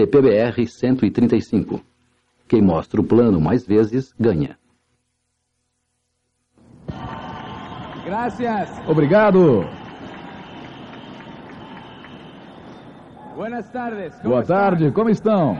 TPBR 135. Quem mostra o plano mais vezes ganha. Gracias. Obrigado. Buenas tardes. ¿Cómo Boa tarde, como estão?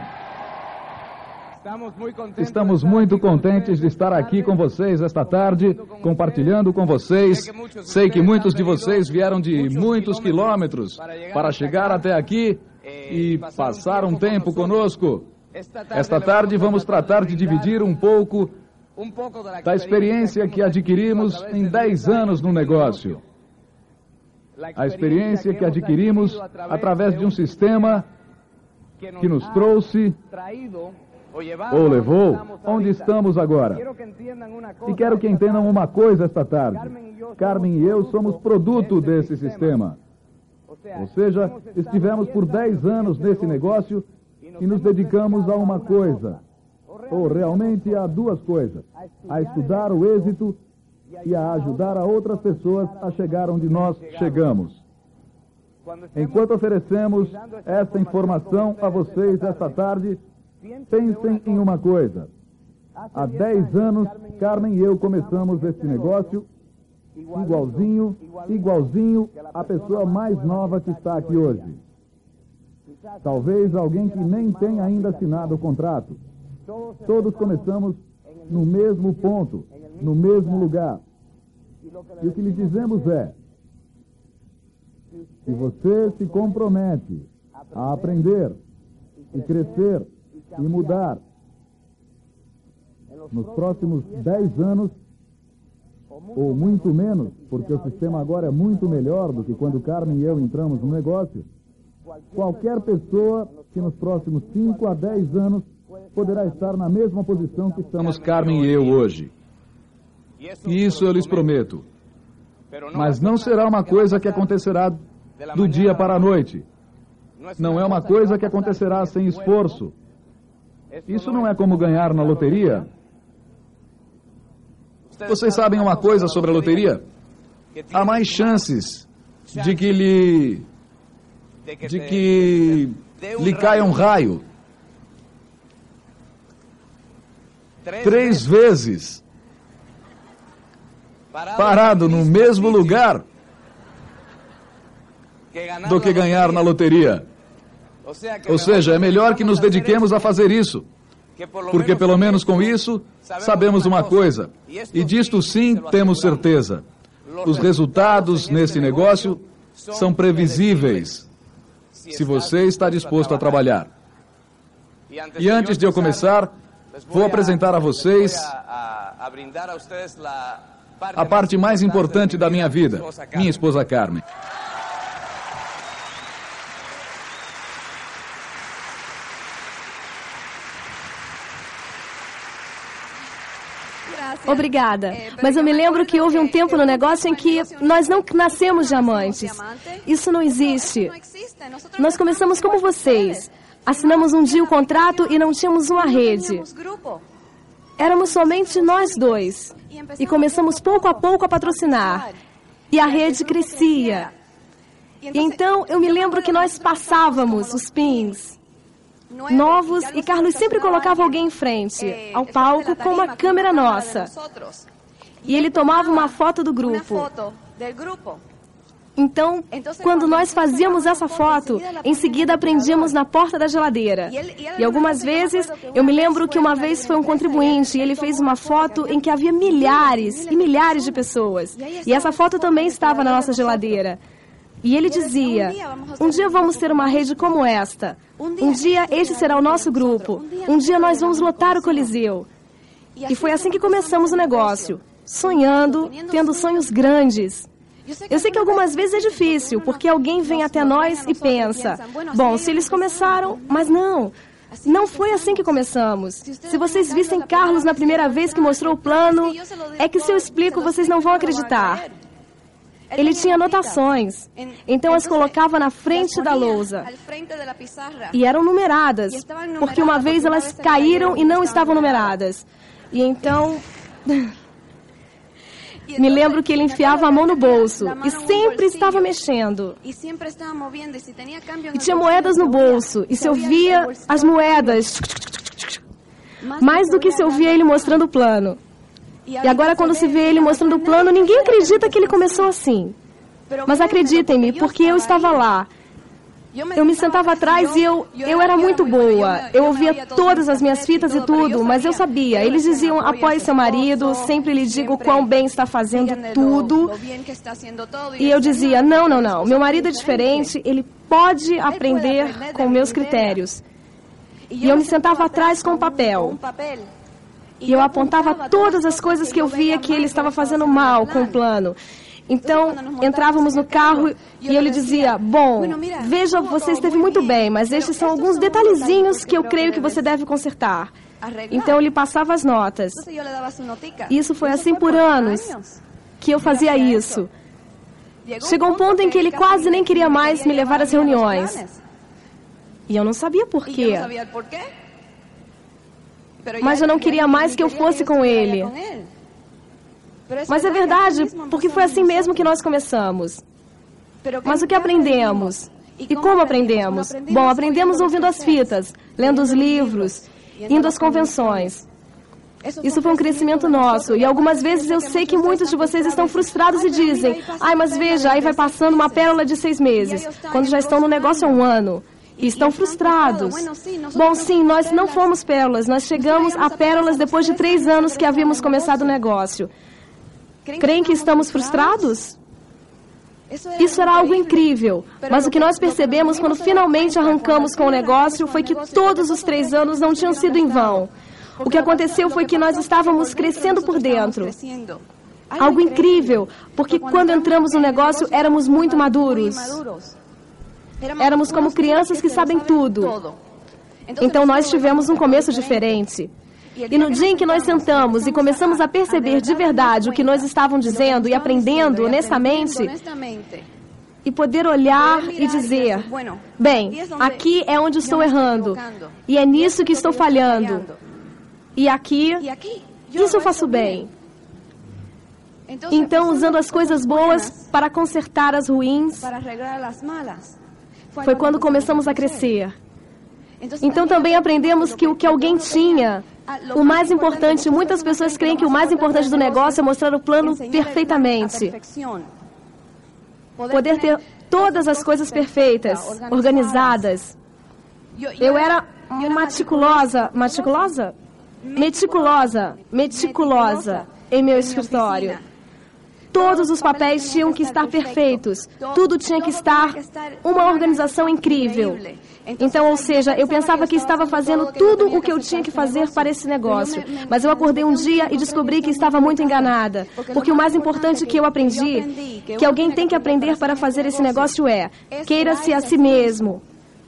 Estamos muito contentes de estar aqui com vocês esta tarde, compartilhando com vocês. Sei que muitos de vocês vieram de muitos quilômetros para chegar até aqui e passar um tempo conosco. Esta tarde vamos tratar de dividir um pouco um pouco da experiência que adquirimos em 10 anos no negócio. A experiência que adquirimos através de um sistema que nos trouxe ou levou onde estamos agora. E quero que entendam uma coisa esta tarde. Carmen e eu somos produto desse sistema. Ou seja, estivemos por 10 anos nesse negócio e nos dedicamos a uma coisa, ou realmente a duas coisas: a estudar o êxito e a ajudar a outras pessoas a chegar onde nós chegamos. Enquanto oferecemos esta informação a vocês esta tarde, pensem em uma coisa. Há 10 anos, Carmen e eu começamos esse negócio igualzinho, igualzinho à pessoa mais nova que está aqui hoje. Talvez alguém que nem tenha ainda assinado o contrato. Todos começamos no mesmo ponto, no mesmo lugar. E o que lhe dizemos é: se você se compromete a aprender e crescer e mudar nos próximos 10 anos, ou muito menos, porque o sistema agora é muito melhor do que quando Carmen e eu entramos no negócio, qualquer pessoa que nos próximos 5 a 10 anos poderá estar na mesma posição que estamos Carmen e eu hoje. Isso eu lhes prometo. Mas não será uma coisa que acontecerá do dia para a noite. Não é uma coisa que acontecerá sem esforço. Isso não é como ganhar na loteria. Vocês sabem uma coisa sobre a loteria? Há mais chances de que lhe. de que lhe caia um raio. Três vezes. Parado no mesmo lugar do que ganhar na loteria. Ou seja, é melhor que nos dediquemos a fazer isso. Porque pelo menos com isso sabemos uma coisa, e disto sim temos certeza: os resultados nesse negócio são previsíveis, se você está disposto a trabalhar. E antes de eu começar, vou apresentar a vocês a parte mais importante da minha vida, minha esposa Carmen. Obrigada. Mas eu me lembro que houve um tempo no negócio em que nós não nascemos diamantes. Isso não existe. Nós começamos como vocês. Assinamos um dia o contrato e não tínhamos uma rede. Éramos somente nós dois. E começamos pouco a pouco a patrocinar. E a rede crescia. E então eu me lembro que nós passávamos os pins novos e Carlos sempre colocava alguém em frente ao palco com uma câmera nossa. E ele tomava uma foto do grupo. Então, quando nós fazíamos essa foto, em seguida aprendíamos na porta da geladeira. E algumas vezes, eu me lembro que uma vez foi um contribuinte e ele fez uma foto em que havia milhares e milhares de pessoas. E essa foto também estava na nossa geladeira. E ele dizia: Um dia vamos ter uma rede como esta. Um dia este será o nosso grupo. Um dia nós vamos lotar o Coliseu. E foi assim que começamos o negócio, sonhando, tendo sonhos grandes. Eu sei que algumas vezes é difícil, porque alguém vem até nós e pensa: bom, se eles começaram, mas não. Não foi assim que começamos. Se vocês vissem Carlos na primeira vez que mostrou o plano, é que se eu explico, vocês não vão acreditar. Ele tinha anotações, então as colocava na frente da lousa. E eram numeradas, porque uma vez elas caíram e não estavam numeradas. E então. Me lembro que ele enfiava a mão no bolso e sempre estava mexendo. E tinha moedas no bolso e se ouvia as moedas. Mais do que se ouvia ele mostrando o plano. E agora, quando se vê ele mostrando o plano, ninguém acredita que ele começou assim. Mas acreditem-me, porque eu estava lá. Eu me sentava atrás e eu, eu era muito boa. Eu ouvia todas as minhas fitas e tudo, mas eu sabia. Eles diziam: apoie seu marido, sempre lhe digo quão bem está fazendo tudo. E eu dizia: não, não, não. Meu marido é diferente, ele pode aprender com meus critérios. E eu me sentava atrás com o papel. E eu apontava todas as coisas que eu via que ele estava fazendo mal com o plano. Então, entrávamos no carro e eu lhe dizia: Bom, veja, você esteve muito bem, mas estes são alguns detalhezinhos que eu creio que você deve consertar. Então, eu lhe passava as notas. Isso foi assim por anos que eu fazia isso. Chegou um ponto em que ele quase nem queria mais me levar às reuniões. E eu não sabia por quê. Mas eu não queria mais que eu fosse com ele. Mas é verdade, porque foi assim mesmo que nós começamos. Mas o que aprendemos? E como aprendemos? Bom, aprendemos ouvindo as fitas, lendo os livros, indo às convenções. Isso foi um crescimento nosso. E algumas vezes eu sei que muitos de vocês estão frustrados e dizem: ai, mas veja, aí vai passando uma pérola de seis meses, quando já estão no negócio há um ano. E estão frustrados. Bom, sim, nós não fomos pérolas. Nós chegamos a pérolas depois de três anos que havíamos começado o negócio. Creem que estamos frustrados? Isso era algo incrível, mas o que nós percebemos quando finalmente arrancamos com o negócio foi que todos os três anos não tinham sido em vão. O que aconteceu foi que nós estávamos crescendo por dentro. Algo incrível, porque quando entramos no negócio éramos muito maduros. Éramos como crianças que sabem tudo. Então nós tivemos um começo diferente. E no dia em que nós sentamos e começamos a perceber de verdade o que nós estavam dizendo e aprendendo honestamente, e poder olhar e dizer: bem, aqui é onde estou errando, e é nisso que estou falhando, e aqui, isso eu faço bem. Então, usando as coisas boas para consertar as ruins, foi quando começamos a crescer. Então também aprendemos que o que alguém tinha, o mais importante, muitas pessoas creem que o mais importante do negócio é mostrar o plano perfeitamente. Poder ter todas as coisas perfeitas, organizadas. Eu era meticulosa, meticulosa? Meticulosa, meticulosa em meu escritório. Todos os papéis tinham que estar perfeitos. Tudo tinha que estar uma organização incrível. Então, ou seja, eu pensava que estava fazendo tudo o que eu tinha que fazer para esse negócio. Mas eu acordei um dia e descobri que estava muito enganada. Porque o mais importante que eu aprendi, que alguém tem que aprender para fazer esse negócio é: queira-se a si mesmo.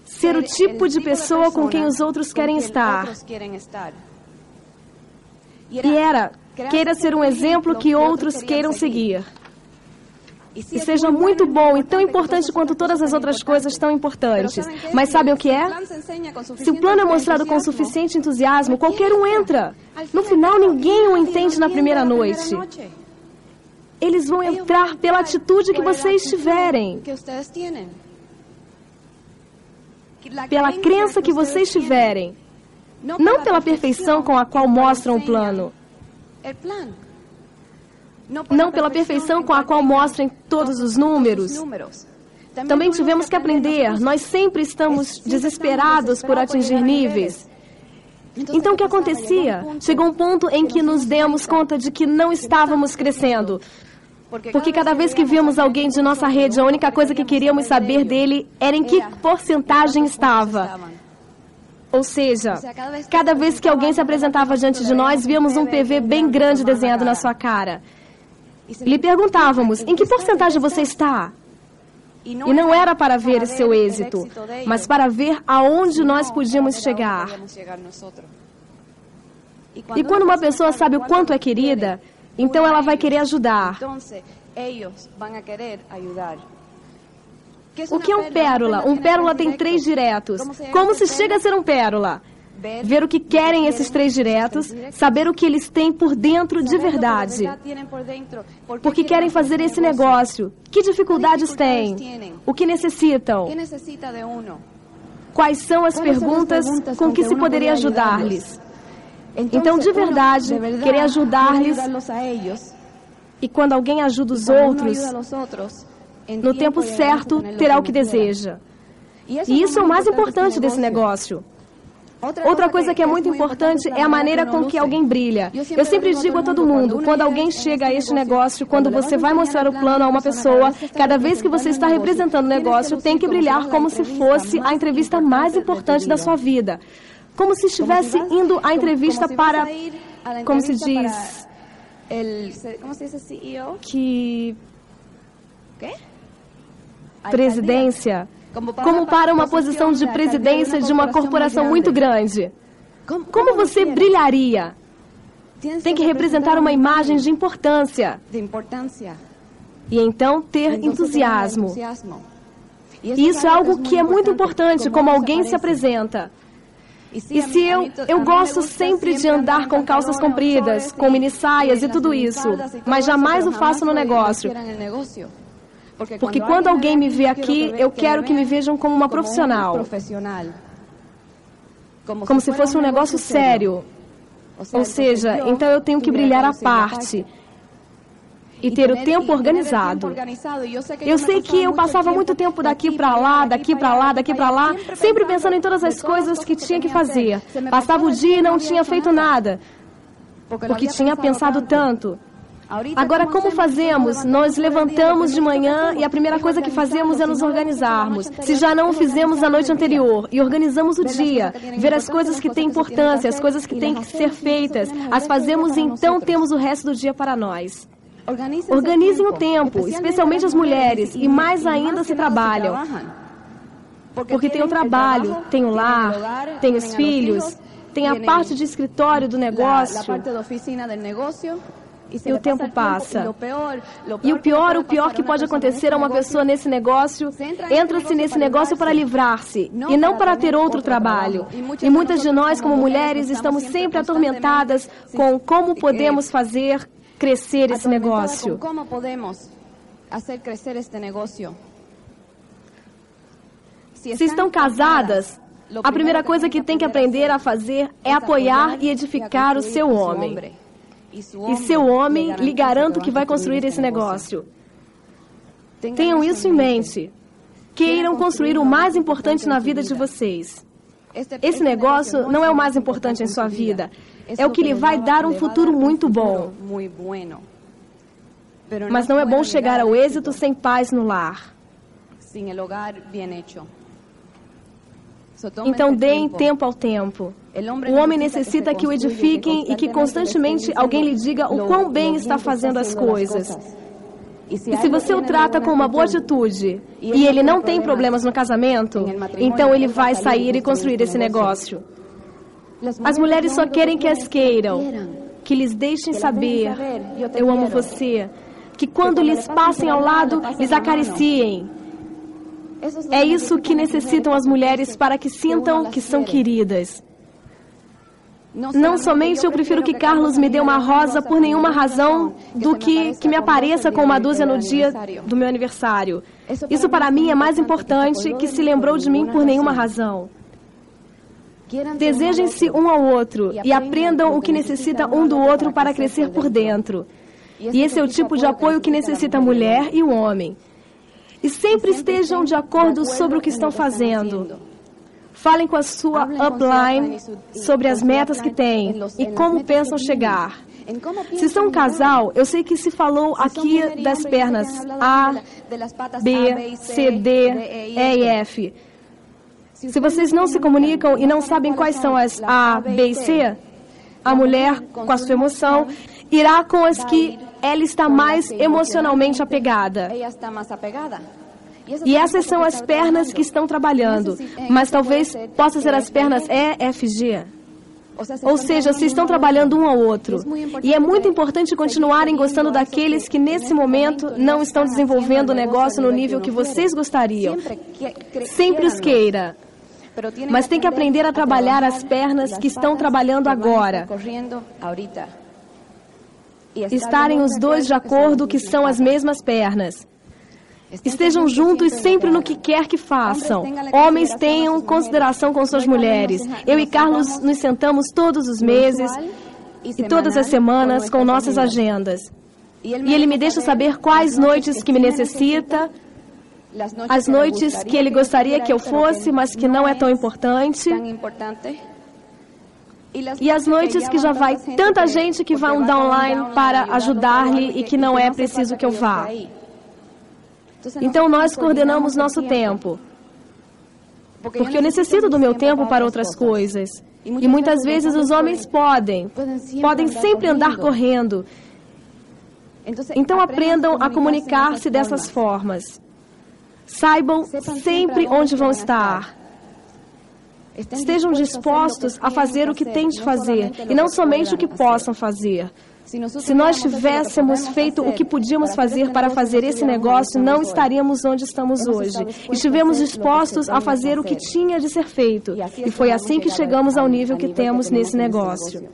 Ser o tipo de pessoa com quem os outros querem estar. E era Queira ser um exemplo que outros queiram seguir. E seja muito bom e tão importante quanto todas as outras coisas tão importantes. Mas sabem o que é? Se o plano é mostrado com suficiente entusiasmo, qualquer um entra. No final, ninguém o entende na primeira noite. Eles vão entrar pela atitude que vocês tiverem. Pela crença que vocês tiverem. Não pela perfeição com a qual mostram o plano. Não pela perfeição com a qual mostram todos os números. Também tivemos que aprender. Nós sempre estamos desesperados por atingir níveis. Então, o que acontecia? Chegou um ponto em que nos demos conta de que não estávamos crescendo. Porque cada vez que víamos alguém de nossa rede, a única coisa que queríamos saber dele era em que porcentagem estava. Ou seja, cada vez que alguém se apresentava diante de nós, víamos um PV bem grande desenhado na sua cara. Lhe perguntávamos: em que porcentagem você está? E não era para ver seu êxito, mas para ver aonde nós podíamos chegar. E quando uma pessoa sabe o quanto é querida, então ela vai querer ajudar. O que é um pérola? Um pérola tem três diretos. Como se chega a ser um pérola? ver o que querem esses três diretos, saber o que eles têm por dentro de verdade. Por que querem fazer esse negócio? Que dificuldades têm? O que necessitam? Quais são as perguntas com que se poderia ajudar-lhes? Então, de verdade, querer ajudar-lhes. E quando alguém ajuda os outros, no tempo certo, terá o que deseja. E isso é o mais importante desse negócio. Outra coisa que é muito importante é a maneira com que alguém brilha. Eu sempre digo a todo mundo, quando alguém chega a este negócio, quando você vai mostrar o plano a uma pessoa, cada vez que você está representando o negócio, tem que brilhar como se fosse a entrevista mais importante da sua vida. Como se estivesse indo à entrevista para, como se diz, que presidência como para uma posição de presidência de uma corporação muito grande. Como você brilharia? Tem que representar uma imagem de importância. E então ter entusiasmo. Isso é algo que é muito importante, como alguém se apresenta. E se eu, eu gosto sempre de andar com calças compridas, com mini saias e tudo isso, mas jamais o faço no negócio. Porque quando alguém me vê aqui, eu quero que me vejam como uma profissional. Como se fosse um negócio sério. Ou seja, então eu tenho que brilhar à parte e ter o tempo organizado. Eu sei que eu passava muito tempo daqui para lá, daqui para lá, daqui para lá, sempre pensando em todas as coisas que tinha que fazer. Passava o dia e não tinha feito nada, porque tinha pensado tanto. Agora, como fazemos? Nós levantamos de manhã e a primeira coisa que fazemos é nos organizarmos. Se já não o fizemos na noite anterior, e organizamos o dia, ver as coisas que têm importância, as coisas que têm que ser feitas, as fazemos e então temos o resto do dia para nós. Organizem o tempo, especialmente as mulheres, e mais ainda se trabalham. Porque tem o trabalho, tem o lar, tem os filhos, tem a parte de escritório do negócio. E o tempo passa. E o pior, o pior que pode acontecer a uma pessoa nesse negócio, entra-se nesse negócio para livrar-se e não para ter outro trabalho. E muitas de nós, como mulheres, estamos sempre atormentadas com como podemos fazer crescer esse negócio. Como podemos fazer crescer este negócio? Se estão casadas, a primeira coisa que tem que aprender a fazer é apoiar e edificar o seu homem. E seu homem, lhe garanto que vai construir esse negócio. Tenham isso em mente. Queiram construir o mais importante na vida de vocês. Esse negócio não é o mais importante em sua vida. É o que lhe vai dar um futuro muito bom. Mas não é bom chegar ao êxito sem paz no lar. Então deem tempo ao tempo. O homem necessita que o edifiquem e que constantemente alguém lhe diga o quão bem está fazendo as coisas. E se você o trata com uma boa atitude e ele não tem problemas no casamento, então ele vai sair e construir esse negócio. As mulheres só querem que as queiram, que lhes deixem saber: eu amo você. Que quando lhes passem ao lado, lhes acariciem. É isso que necessitam as mulheres para que sintam que são queridas. Não somente eu prefiro que Carlos me dê uma rosa por nenhuma razão do que que me apareça com uma dúzia no dia do meu aniversário. Isso para mim é mais importante que se lembrou de mim por nenhuma razão. Desejem-se um ao outro e aprendam o que necessita um do outro para crescer por dentro. E esse é o tipo de apoio que necessita a mulher e o homem. E sempre estejam de acordo sobre o que estão fazendo. Falem com a sua upline sobre as metas que têm e como pensam chegar. Se são um casal, eu sei que se falou aqui das pernas A, B, C, D, E e F. Se vocês não se comunicam e não sabem quais são as A, B e C, a mulher, com a sua emoção, irá com as que ela está mais emocionalmente apegada. E essas são as pernas que estão trabalhando, mas talvez possa ser as pernas E, F, G. Ou seja, se estão trabalhando um ao outro. E é muito importante continuarem gostando daqueles que nesse momento não estão desenvolvendo o negócio no nível que vocês gostariam. Sempre os queira. Mas tem que aprender a trabalhar as pernas que estão trabalhando agora. Estarem os dois de acordo que são as mesmas pernas. Estejam juntos sempre no que quer que façam. Homens tenham consideração com suas mulheres. Eu e Carlos nos sentamos todos os meses e todas as semanas com nossas agendas. E ele me deixa saber quais noites que me necessita, as noites que ele gostaria que eu fosse, mas que não é tão importante. E as noites que já vai tanta gente que vai um downline para ajudar-lhe e que não é preciso que eu vá. Então nós coordenamos nosso tempo. Porque eu necessito do meu tempo para outras coisas. E muitas vezes os homens podem, podem sempre andar correndo. Então aprendam a comunicar-se dessas formas. Saibam sempre onde vão estar. Estejam dispostos a fazer o que têm de fazer e não somente o que possam fazer. Se nós tivéssemos feito o que podíamos fazer para fazer esse negócio, não estaríamos onde estamos hoje. Estivemos dispostos a fazer o que tinha de ser feito. E foi assim que chegamos ao nível que temos nesse negócio.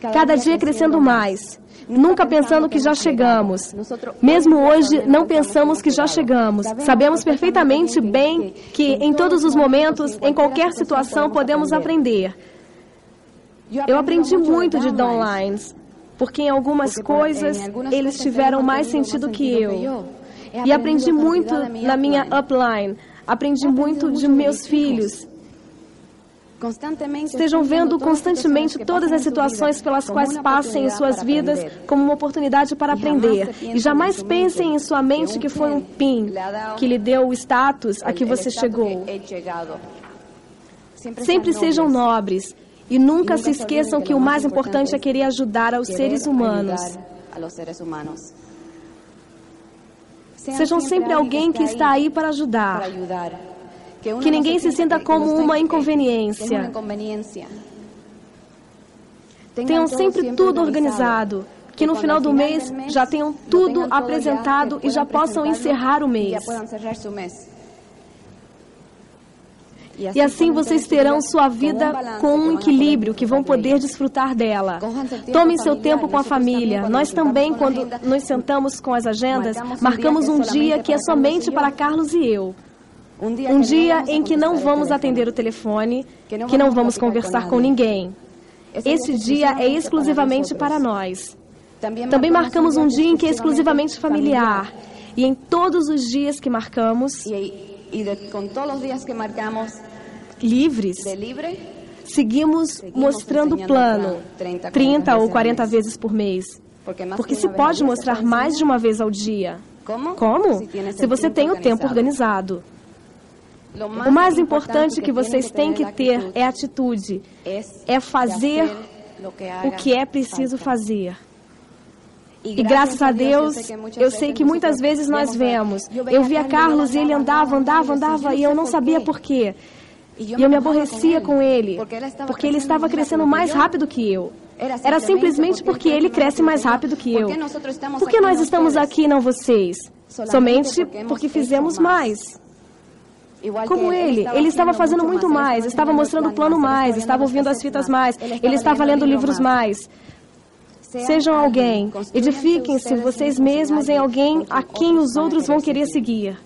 Cada dia crescendo mais. Nunca pensando que já chegamos. Mesmo hoje, não pensamos que já chegamos. Sabemos perfeitamente bem que em todos os momentos, em qualquer situação, podemos aprender. Eu aprendi muito de Don Lines porque em algumas coisas eles tiveram mais sentido que eu. E aprendi muito na minha upline, aprendi muito de meus filhos. Estejam vendo constantemente todas as situações pelas quais passem em suas vidas como uma oportunidade para aprender. E jamais pensem em sua mente que foi um PIN que lhe deu o status a que você chegou. Sempre sejam nobres e nunca se esqueçam que o mais importante é querer ajudar aos seres humanos. Sejam sempre alguém que está aí para ajudar. Que ninguém se sinta como uma inconveniência. Tenham sempre tudo organizado. Que no final do mês já tenham tudo apresentado e já possam encerrar o mês. E assim vocês terão sua vida com um equilíbrio que vão poder desfrutar dela. Tomem seu tempo com a família. Nós também, quando nos sentamos com as agendas, marcamos um dia que é somente para Carlos e eu. Um dia em que não vamos atender o telefone, que não vamos conversar com ninguém. Esse dia é exclusivamente para nós. Também marcamos um dia em que é exclusivamente familiar. E em todos os dias que marcamos, e de, com todos os dias que marcamos livres, livre, seguimos, seguimos mostrando o plano 30, 30 ou 40 vezes por mês. Porque, Porque se pode mostrar mais de uma vez ao dia. Como? Como? Se, se você tem o tempo organizado. O mais importante que vocês têm que ter é atitude, é fazer o que é preciso fazer. E graças a Deus, eu sei que muitas vezes nós vemos. Eu via Carlos e ele andava, andava, andava e eu não sabia por quê. E eu me aborrecia com ele, porque ele estava crescendo mais rápido que eu. Era simplesmente porque ele cresce mais rápido que eu. Por que nós estamos aqui e não vocês? Somente porque fizemos mais. Como ele, ele estava fazendo muito mais, estava mostrando o plano mais, estava ouvindo as fitas mais, ele estava lendo livros mais. Sejam alguém. Edifiquem-se vocês mesmos em alguém a quem os outros vão querer seguir.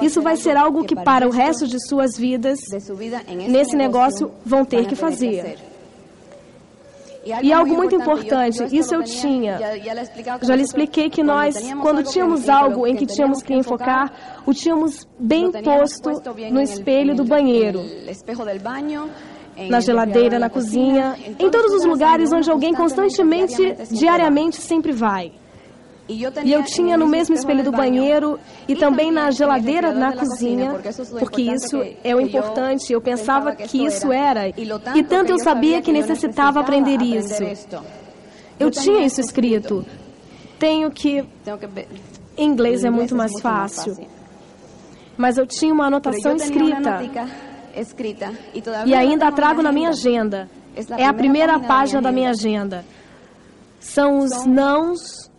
Isso vai ser algo que, para o resto de suas vidas, nesse negócio, vão ter que fazer. E algo muito importante, isso eu tinha. Já lhe expliquei que nós, quando tínhamos algo em que tínhamos que enfocar, o tínhamos bem posto no espelho do banheiro na geladeira, na cozinha, em todos os lugares onde alguém constantemente, diariamente, sempre vai. E eu tinha no mesmo espelho do banheiro e também na geladeira na cozinha, porque isso é o importante. Eu pensava que isso era, e tanto eu sabia que necessitava aprender isso. Eu tinha isso escrito. Tenho que. Em inglês é muito mais fácil. Mas eu tinha uma anotação escrita escrita. E ainda a trago na minha agenda. É a primeira página da minha agenda. São os nãos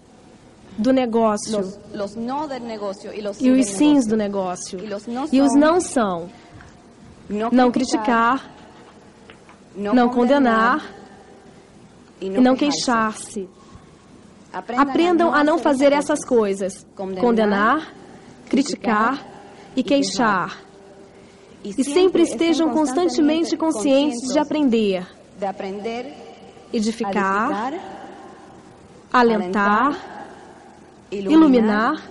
do negócio. e os sims do negócio. E os não são. não criticar, não condenar. e não queixar-se. Aprendam a não fazer essas coisas: condenar, criticar e queixar. E sempre estejam constantemente conscientes de aprender, edificar, alentar, iluminar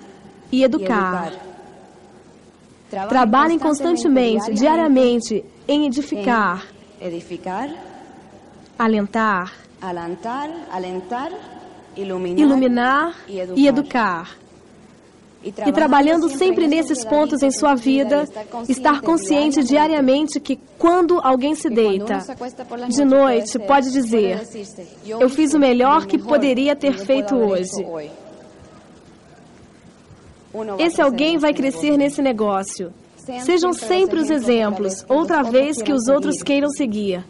e educar. Trabalhem constantemente, diariamente, em edificar, alentar, iluminar e educar. E trabalhando sempre nesses pontos em sua vida, estar consciente diariamente que quando alguém se deita de noite, pode dizer: Eu fiz o melhor que poderia ter feito hoje. Esse alguém vai crescer nesse negócio. Sejam sempre os exemplos, outra vez que os outros queiram seguir.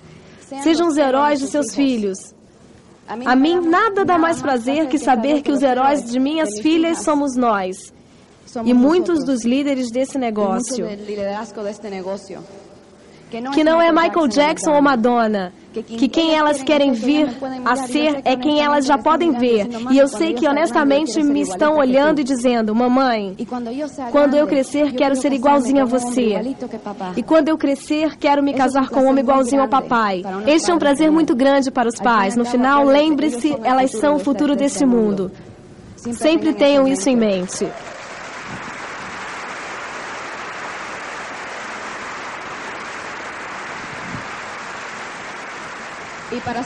Sejam os heróis de seus filhos. A mim nada dá mais prazer que saber que os heróis de minhas filhas somos nós e muitos dos líderes desse negócio. Que não é Michael Jackson ou Madonna, que quem elas querem vir a ser é quem elas já podem ver. E eu sei que honestamente me estão olhando e dizendo: Mamãe, quando eu crescer, quero ser igualzinho a você. E quando eu crescer, quero me casar com um homem igualzinho ao papai. Este é um prazer muito grande para os pais. No final, lembre-se, elas são o futuro deste mundo. Sempre tenham isso em mente.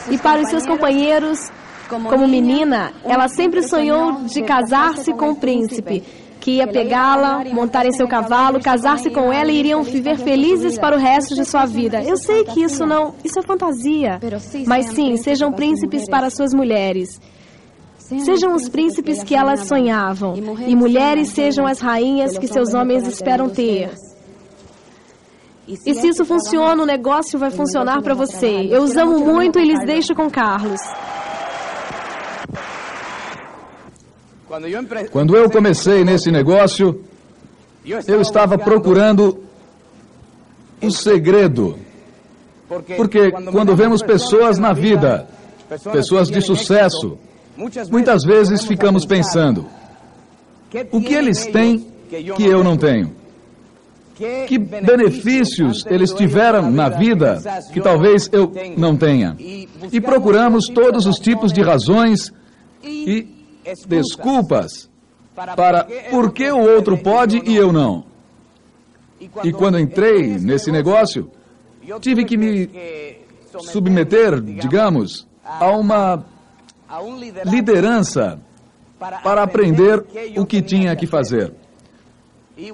E para os seus companheiros, como menina, ela sempre sonhou de casar-se com o príncipe, que ia pegá-la, montar em seu cavalo, casar-se com ela e iriam viver felizes para o resto de sua vida. Eu sei que isso não, isso é fantasia, mas sim, sejam príncipes para suas mulheres. Sejam os príncipes que elas sonhavam, e mulheres sejam as rainhas que seus homens esperam ter. E se isso funciona, o negócio vai funcionar para você. Eu os amo muito e lhes deixo com Carlos. Quando eu comecei nesse negócio, eu estava procurando o segredo. Porque quando vemos pessoas na vida, pessoas de sucesso, muitas vezes ficamos pensando: o que eles têm que eu não tenho? Que benefícios eles tiveram na vida que talvez eu não tenha? E procuramos todos os tipos de razões e desculpas para por que o outro pode e eu não. E quando entrei nesse negócio, tive que me submeter, digamos, a uma liderança para aprender o que tinha que fazer.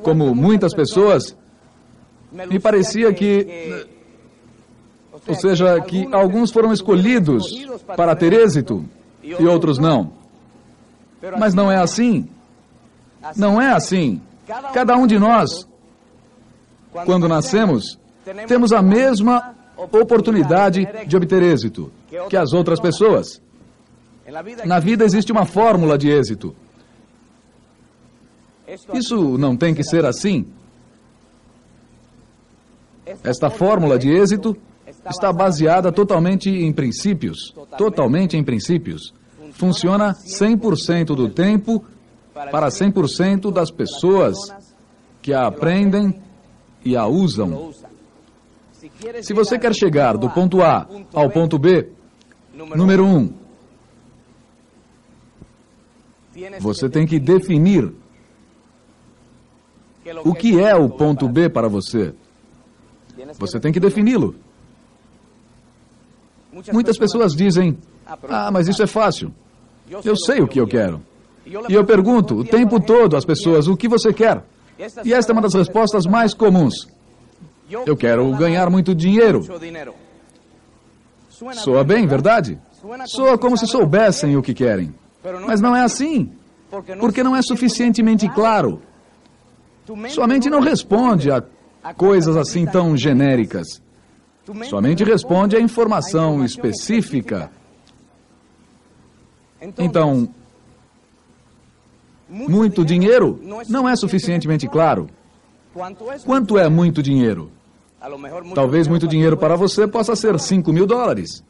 Como muitas pessoas, me parecia que. Ou seja, que alguns foram escolhidos para ter êxito e outros não. Mas não é assim. Não é assim. Cada um de nós, quando nascemos, temos a mesma oportunidade de obter êxito que as outras pessoas. Na vida existe uma fórmula de êxito. Isso não tem que ser assim. Esta fórmula de êxito está baseada totalmente em princípios. Totalmente em princípios. Funciona 100% do tempo para 100% das pessoas que a aprendem e a usam. Se você quer chegar do ponto A ao ponto B, número um, você tem que definir o que é o ponto B para você. Você tem que defini-lo. Muitas pessoas dizem: Ah, mas isso é fácil. Eu sei o que eu quero. E eu pergunto o tempo todo às pessoas: O que você quer? E esta é uma das respostas mais comuns. Eu quero ganhar muito dinheiro. Soa bem, verdade? Soa como se soubessem o que querem. Mas não é assim. Porque não é suficientemente claro. Sua mente não responde a coisas assim tão genéricas. Somente responde a informação específica. Então, muito dinheiro não é suficientemente claro. Quanto é muito dinheiro? Talvez muito dinheiro para você possa ser 5 mil dólares.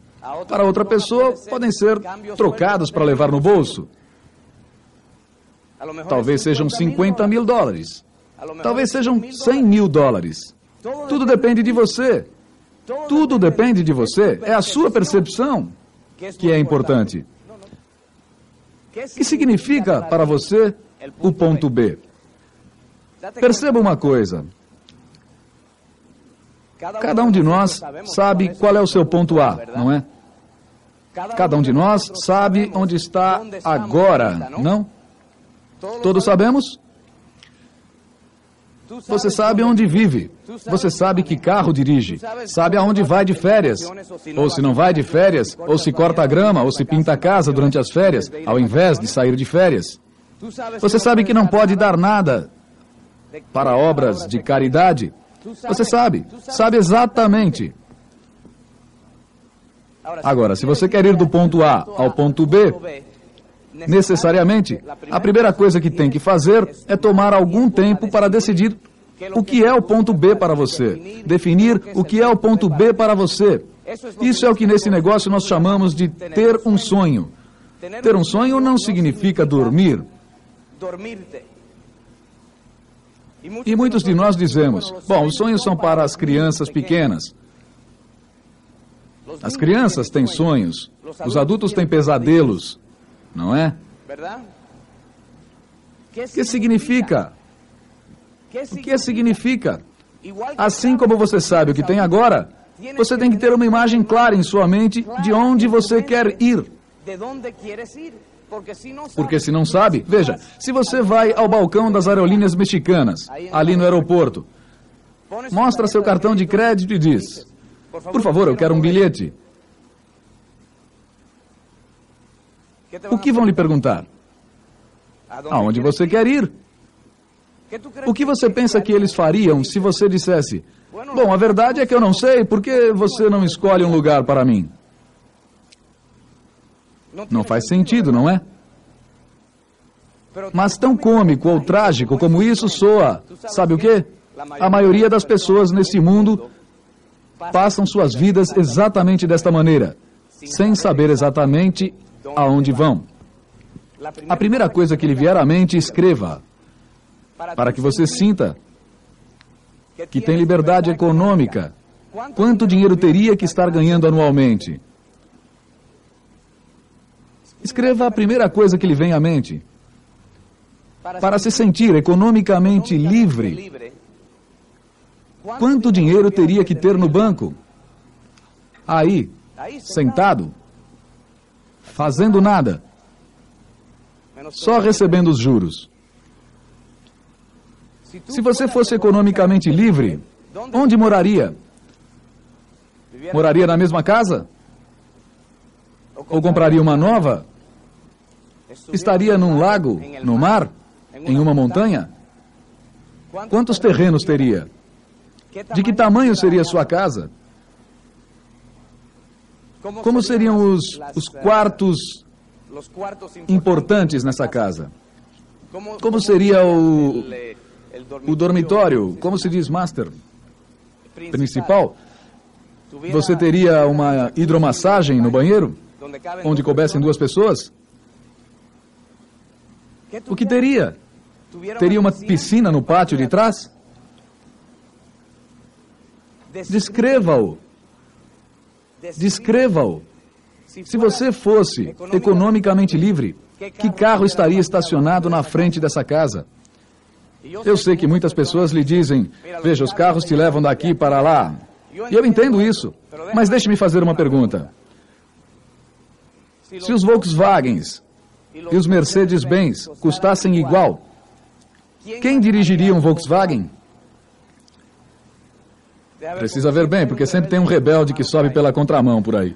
Para outra pessoa, podem ser trocados para levar no bolso. Talvez sejam 50 mil dólares. Talvez sejam 100 mil dólares. Tudo depende de você. Tudo depende de você. É a sua percepção que é importante. O que significa para você o ponto B? Perceba uma coisa. Cada um de nós sabe qual é o seu ponto A, não é? Cada um de nós sabe onde está agora, não? Todos sabemos? Você sabe onde vive. Você sabe que carro dirige. Sabe aonde vai de férias. Ou se não vai de férias, ou se corta a grama, ou se pinta a casa durante as férias, ao invés de sair de férias. Você sabe que não pode dar nada para obras de caridade. Você sabe, sabe exatamente. Agora, se você quer ir do ponto A ao ponto B, necessariamente, a primeira coisa que tem que fazer é tomar algum tempo para decidir o que é o ponto B para você. Definir o que é o ponto B para você. Isso é o que nesse negócio nós chamamos de ter um sonho. Ter um sonho não significa dormir. E muitos de nós dizemos: bom, os sonhos são para as crianças pequenas. As crianças têm sonhos, os adultos têm pesadelos, não é? O que significa? O que significa? Assim como você sabe o que tem agora, você tem que ter uma imagem clara em sua mente de onde você quer ir. Porque se não sabe, veja, se você vai ao balcão das aerolíneas mexicanas, ali no aeroporto, mostra seu cartão de crédito e diz: Por favor, eu quero um bilhete. O que vão lhe perguntar? Aonde você quer ir? O que você pensa que eles fariam se você dissesse: Bom, a verdade é que eu não sei, por que você não escolhe um lugar para mim? Não faz sentido, não é? Mas tão cômico ou trágico como isso soa, sabe o quê? A maioria das pessoas nesse mundo passam suas vidas exatamente desta maneira, sem saber exatamente aonde vão. A primeira coisa que lhe vier à mente, escreva, para que você sinta que tem liberdade econômica. Quanto dinheiro teria que estar ganhando anualmente? Escreva a primeira coisa que lhe vem à mente. Para se sentir economicamente livre, quanto dinheiro teria que ter no banco? Aí, sentado, fazendo nada, só recebendo os juros. Se você fosse economicamente livre, onde moraria? Moraria na mesma casa? Ou compraria uma nova? Estaria num lago, no mar, em uma montanha? Quantos terrenos teria? De que tamanho seria sua casa? Como seriam os, os quartos importantes nessa casa? Como seria o, o dormitório? Como se diz, master? Principal? Você teria uma hidromassagem no banheiro? Onde coubessem duas pessoas? O que teria? Teria uma piscina no pátio de trás? Descreva-o. Descreva-o. Se você fosse economicamente livre, que carro estaria estacionado na frente dessa casa? Eu sei que muitas pessoas lhe dizem: veja, os carros te levam daqui para lá. E eu entendo isso. Mas deixe-me fazer uma pergunta. Se os Volkswagens e os Mercedes-Benz custassem igual, quem dirigiria um Volkswagen? Precisa ver bem, porque sempre tem um rebelde que sobe pela contramão por aí.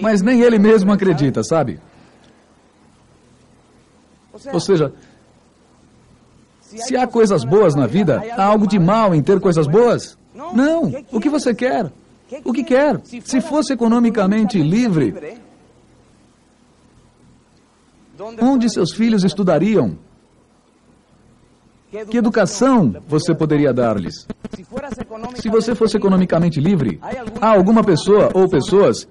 Mas nem ele mesmo acredita, sabe? Ou seja, se há coisas boas na vida, há algo de mal em ter coisas boas? Não. O que você quer? O que quer? Se fosse economicamente livre, onde seus filhos estudariam? Que educação você poderia dar-lhes? Se você fosse economicamente livre, há alguma pessoa ou pessoas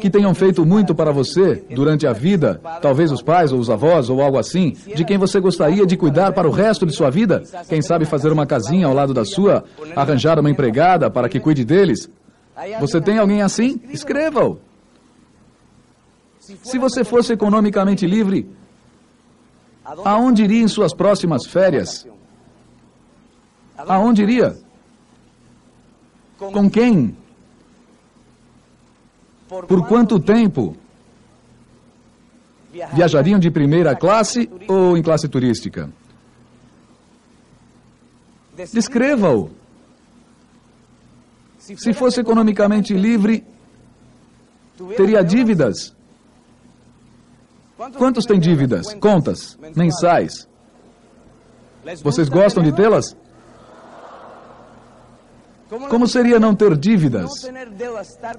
que tenham feito muito para você durante a vida, talvez os pais ou os avós ou algo assim, de quem você gostaria de cuidar para o resto de sua vida? Quem sabe fazer uma casinha ao lado da sua, arranjar uma empregada para que cuide deles? Você tem alguém assim? Escreva-o. Se você fosse economicamente livre, aonde iria em suas próximas férias? Aonde iria? Com quem? Por quanto tempo? Viajariam de primeira classe ou em classe turística? Descreva-o. Se fosse economicamente livre, teria dívidas? Quantos têm dívidas? Contas? Mensais? Vocês gostam de tê-las? Como seria não ter dívidas?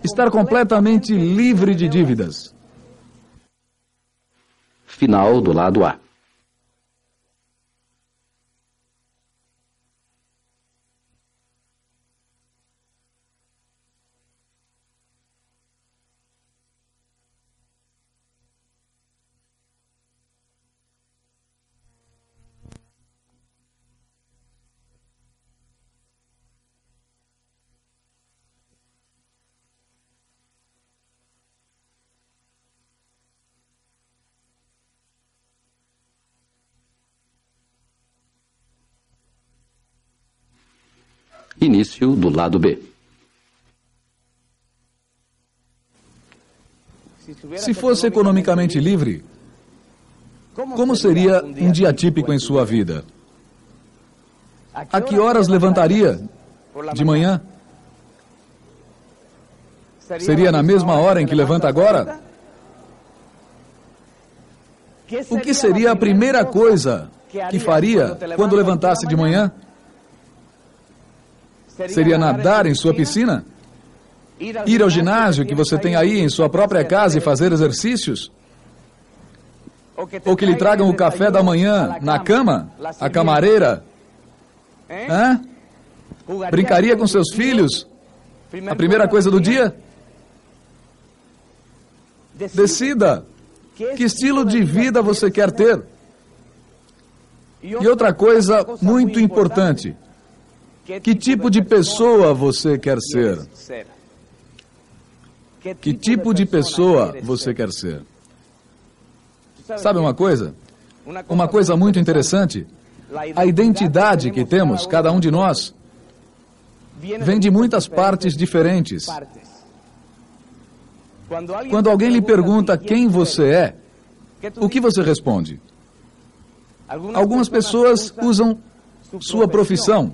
Estar completamente livre de dívidas. Final do lado A. Início do lado B. Se fosse economicamente livre, como seria um dia típico em sua vida? A que horas levantaria? De manhã? Seria na mesma hora em que levanta agora? O que seria a primeira coisa que faria quando levantasse de manhã? Seria nadar em sua piscina? Ir ao ginásio que você tem aí em sua própria casa e fazer exercícios? Ou que lhe tragam o café da manhã na cama? A camareira? Hã? Brincaria com seus filhos? A primeira coisa do dia? Decida. Que estilo de vida você quer ter? E outra coisa muito importante. Que tipo de pessoa você quer ser? Que tipo de pessoa você quer ser? Sabe uma coisa? Uma coisa muito interessante. A identidade que temos, cada um de nós, vem de muitas partes diferentes. Quando alguém lhe pergunta quem você é, o que você responde? Algumas pessoas usam sua profissão.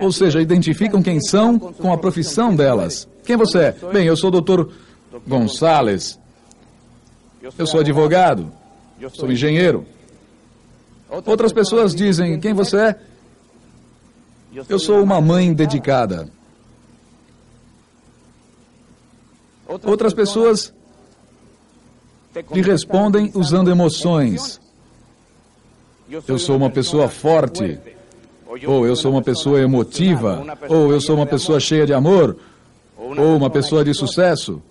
Ou seja, identificam quem são com a profissão delas. Quem você é? Bem, eu sou o doutor Gonçalves. Eu sou advogado. Sou engenheiro. Outras pessoas dizem: Quem você é? Eu sou uma mãe dedicada. Outras pessoas lhe respondem usando emoções. Eu sou uma pessoa forte ou eu sou uma pessoa emotiva, ou eu sou uma pessoa cheia de amor, ou uma pessoa de sucesso.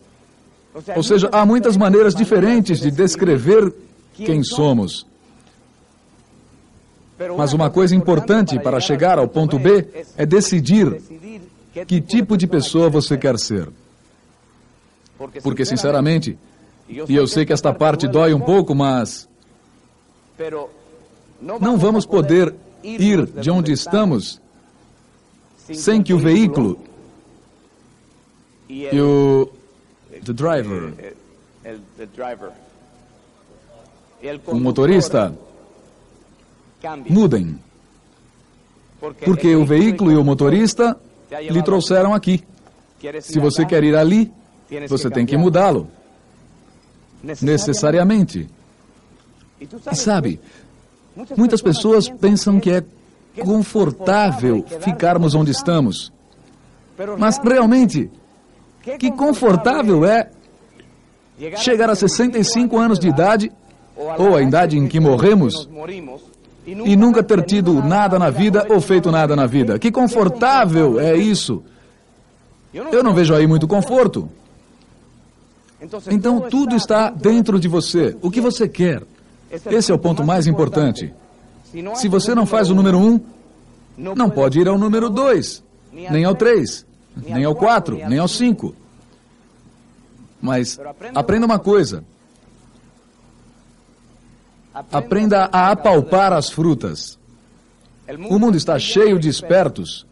Ou seja, há muitas maneiras diferentes de descrever quem somos. Mas uma coisa importante para chegar ao ponto B é decidir que tipo de pessoa você quer ser. Porque, sinceramente, e eu sei que esta parte dói um pouco, mas não vamos poder ir de onde estamos sem que o veículo e o the driver, o motorista mudem. Porque o veículo e o motorista lhe trouxeram aqui. Se você quer ir ali, você tem que mudá-lo. Necessariamente. E sabe, Muitas pessoas pensam que é confortável ficarmos onde estamos. Mas realmente, que confortável é chegar a 65 anos de idade, ou a idade em que morremos, e nunca ter tido nada na vida ou feito nada na vida. Que confortável é isso! Eu não vejo aí muito conforto. Então tudo está dentro de você. O que você quer? Esse é o ponto mais importante. Se você não faz o número um, não pode ir ao número dois, nem ao três, nem ao quatro, nem ao cinco. Mas aprenda uma coisa. Aprenda a apalpar as frutas. O mundo está cheio de espertos.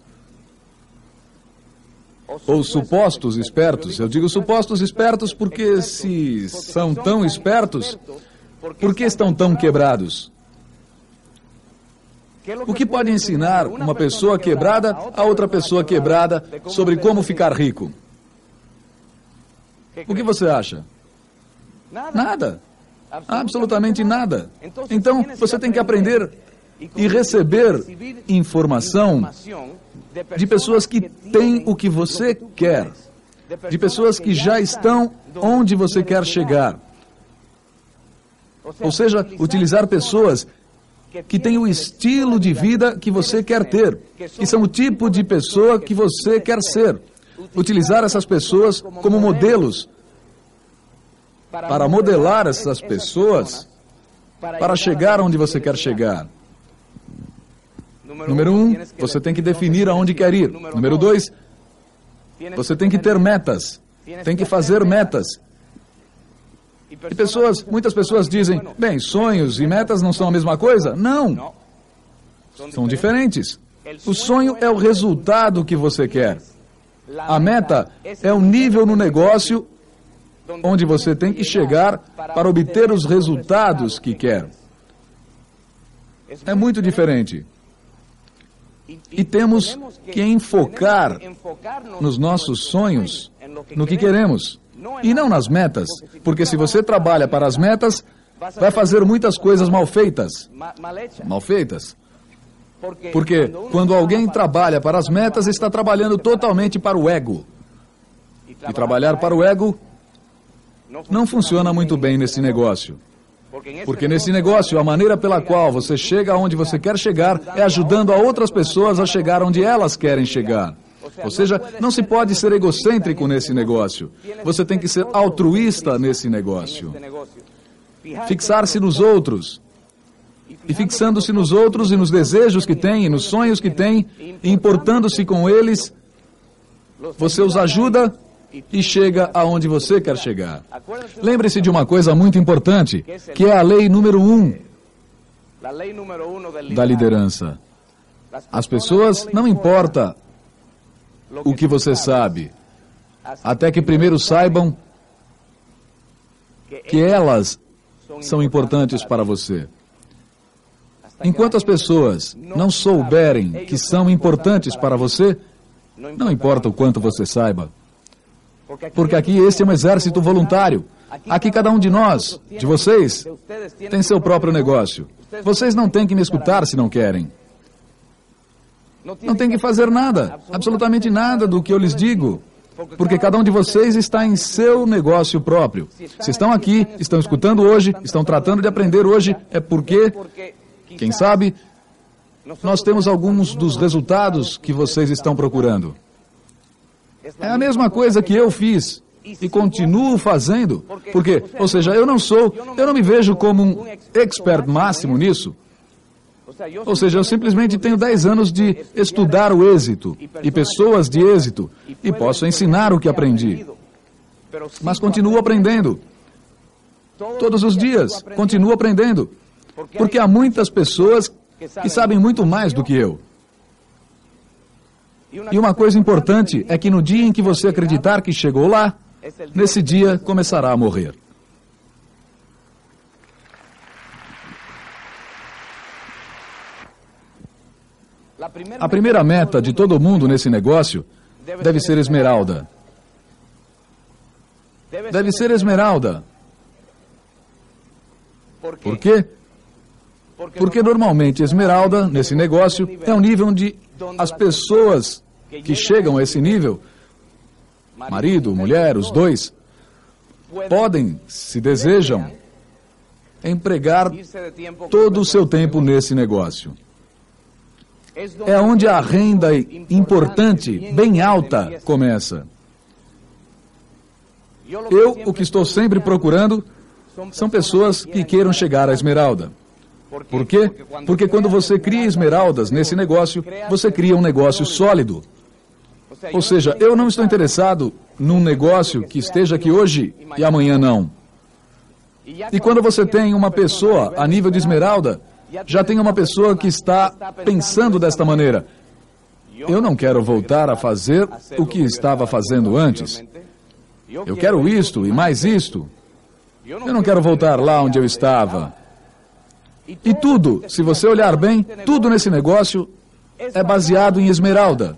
Ou supostos espertos. Eu digo supostos espertos porque, se são tão espertos, por que estão tão quebrados? O que pode ensinar uma pessoa quebrada a outra pessoa quebrada sobre como ficar rico? O que você acha? Nada. Absolutamente nada. Então, você tem que aprender e receber informação de pessoas que têm o que você quer, de pessoas que já estão onde você quer chegar. Ou seja, utilizar pessoas que têm o estilo de vida que você quer ter, que são o tipo de pessoa que você quer ser. Utilizar essas pessoas como modelos para modelar essas pessoas para chegar onde você quer chegar. Número um, você tem que definir aonde quer ir. Número dois, você tem que ter metas. Tem que fazer metas. E pessoas, muitas pessoas dizem, bem, sonhos e metas não são a mesma coisa? Não. São diferentes. O sonho é o resultado que você quer. A meta é o nível no negócio onde você tem que chegar para obter os resultados que quer. É muito diferente. E temos que enfocar nos nossos sonhos, no que queremos, e não nas metas, porque se você trabalha para as metas, vai fazer muitas coisas mal feitas. Mal feitas. Porque quando alguém trabalha para as metas, está trabalhando totalmente para o ego. E trabalhar para o ego não funciona muito bem nesse negócio. Porque nesse negócio, a maneira pela qual você chega aonde você quer chegar é ajudando a outras pessoas a chegar onde elas querem chegar. Ou seja, não se pode ser egocêntrico nesse negócio. Você tem que ser altruísta nesse negócio. Fixar-se nos outros. E fixando-se nos outros e nos desejos que tem, e nos sonhos que tem, e importando-se com eles, você os ajuda e chega aonde você quer chegar. Lembre-se de uma coisa muito importante, que é a lei número um da liderança. As pessoas, não importa o que você sabe, até que primeiro saibam que elas são importantes para você. Enquanto as pessoas não souberem que são importantes para você, não importa o quanto você saiba. Porque aqui este é um exército voluntário. Aqui cada um de nós, de vocês, tem seu próprio negócio. Vocês não têm que me escutar se não querem. Não tem que fazer nada, absolutamente nada do que eu lhes digo. Porque cada um de vocês está em seu negócio próprio. Se estão aqui, estão escutando hoje, estão tratando de aprender hoje, é porque, quem sabe, nós temos alguns dos resultados que vocês estão procurando. É a mesma coisa que eu fiz e continuo fazendo. Porque, ou seja, eu não sou, eu não me vejo como um expert máximo nisso. Ou seja, eu simplesmente tenho 10 anos de estudar o êxito e pessoas de êxito e posso ensinar o que aprendi. Mas continuo aprendendo. Todos os dias, continuo aprendendo. Porque há muitas pessoas que sabem muito mais do que eu. E uma coisa importante é que no dia em que você acreditar que chegou lá, nesse dia começará a morrer. A primeira meta de todo mundo nesse negócio deve ser esmeralda. Deve ser esmeralda. Por quê? Porque normalmente esmeralda, nesse negócio, é um nível onde as pessoas que chegam a esse nível, marido, mulher, os dois, podem, se desejam, empregar todo o seu tempo nesse negócio. É onde a renda importante, bem alta, começa. Eu, o que estou sempre procurando, são pessoas que queiram chegar à esmeralda. Por quê? Porque quando você cria esmeraldas nesse negócio, você cria um negócio sólido. Ou seja, eu não estou interessado num negócio que esteja aqui hoje e amanhã não. E quando você tem uma pessoa a nível de esmeralda, já tem uma pessoa que está pensando desta maneira. Eu não quero voltar a fazer o que estava fazendo antes. Eu quero isto e mais isto. Eu não quero voltar lá onde eu estava. E tudo, se você olhar bem, tudo nesse negócio é baseado em esmeralda.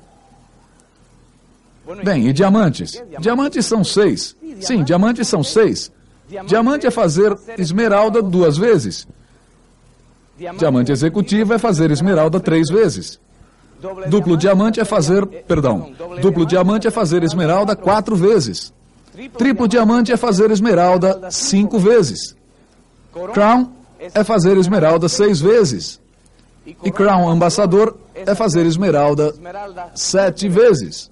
Bem, e diamantes? Diamantes são seis. Sim, diamantes são seis. Diamante é fazer esmeralda duas vezes. Diamante executivo é fazer esmeralda três vezes. Duplo diamante é fazer, perdão, duplo diamante é fazer esmeralda quatro vezes. Triplo diamante é fazer esmeralda cinco vezes. Crown é fazer esmeralda seis vezes. E Crown Ambassador é fazer esmeralda sete vezes.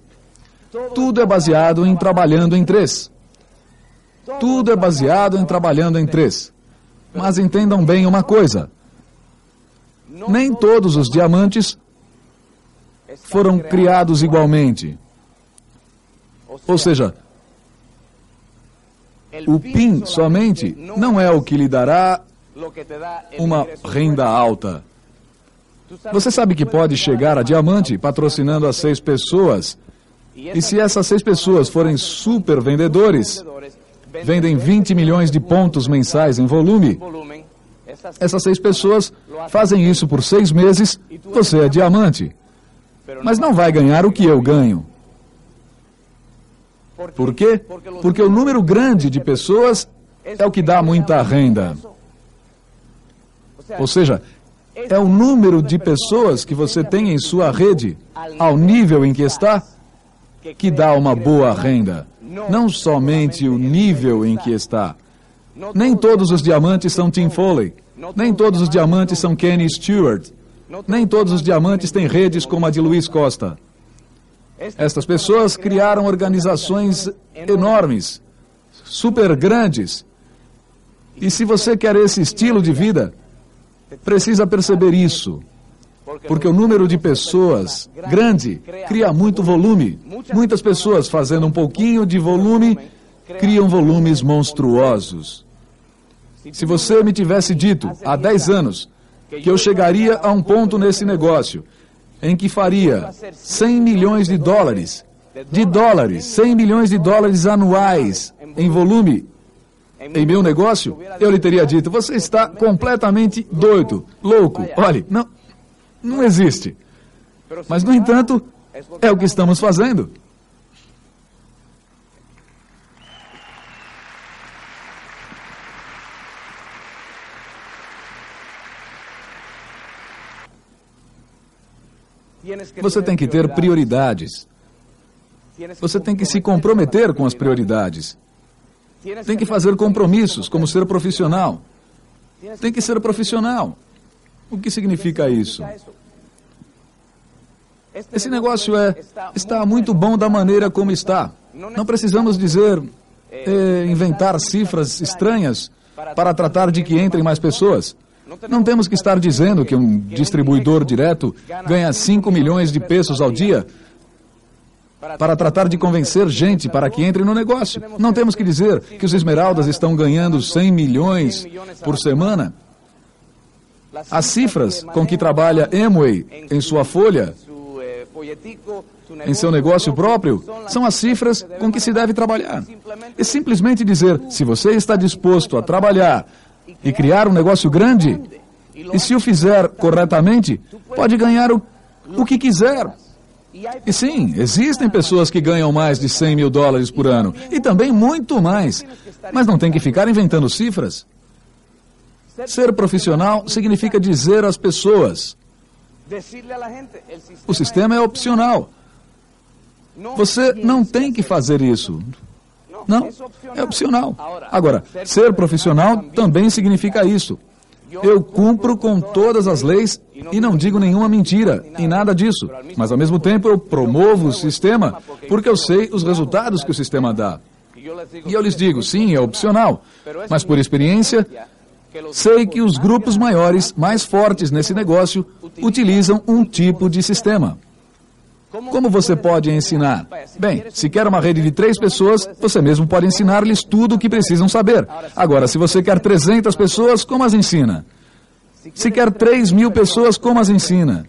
Tudo é baseado em trabalhando em três. Tudo é baseado em trabalhando em três. Mas entendam bem uma coisa: nem todos os diamantes foram criados igualmente. Ou seja, o PIN somente não é o que lhe dará uma renda alta. Você sabe que pode chegar a diamante patrocinando as seis pessoas. E se essas seis pessoas forem super vendedores, vendem 20 milhões de pontos mensais em volume. Essas seis pessoas fazem isso por seis meses, você é diamante. Mas não vai ganhar o que eu ganho. Por quê? Porque o número grande de pessoas é o que dá muita renda. Ou seja, é o número de pessoas que você tem em sua rede, ao nível em que está, que dá uma boa renda. Não somente o nível em que está. Nem todos os diamantes são Tim Foley. Nem todos os diamantes são Kenny Stewart. Nem todos os diamantes têm redes como a de Luiz Costa. Estas pessoas criaram organizações enormes, super grandes. E se você quer esse estilo de vida, precisa perceber isso. Porque o número de pessoas grande cria muito volume. Muitas pessoas fazendo um pouquinho de volume criam volumes monstruosos. Se você me tivesse dito há 10 anos que eu chegaria a um ponto nesse negócio em que faria 100 milhões de dólares, de dólares, 100 milhões de dólares anuais em volume em meu negócio, eu lhe teria dito: você está completamente doido, louco. Olhe, não, não existe. Mas, no entanto, é o que estamos fazendo. Você tem que ter prioridades. Você tem que se comprometer com as prioridades. Tem que fazer compromissos, como ser profissional. Tem que ser profissional. O que significa isso? Esse negócio é está muito bom da maneira como está. Não precisamos dizer é, inventar cifras estranhas para tratar de que entrem mais pessoas. Não temos que estar dizendo que um distribuidor direto ganha 5 milhões de pesos ao dia para tratar de convencer gente para que entre no negócio. Não temos que dizer que os Esmeraldas estão ganhando 100 milhões por semana. As cifras com que trabalha Amway em sua folha, em seu negócio próprio, são as cifras com que se deve trabalhar. E simplesmente dizer: se você está disposto a trabalhar e criar um negócio grande, e se o fizer corretamente, pode ganhar o, o que quiser. E sim, existem pessoas que ganham mais de 100 mil dólares por ano, e também muito mais. Mas não tem que ficar inventando cifras. Ser profissional significa dizer às pessoas: o sistema é opcional. Você não tem que fazer isso. Não, é opcional. Agora, ser profissional também significa isso. Eu cumpro com todas as leis e não digo nenhuma mentira em nada disso. Mas ao mesmo tempo eu promovo o sistema porque eu sei os resultados que o sistema dá. E eu lhes digo, sim, é opcional. Mas por experiência, sei que os grupos maiores, mais fortes nesse negócio, utilizam um tipo de sistema. Como você pode ensinar? Bem, se quer uma rede de três pessoas, você mesmo pode ensinar-lhes tudo o que precisam saber. Agora, se você quer 300 pessoas, como as ensina? Se quer 3 mil pessoas, como as ensina?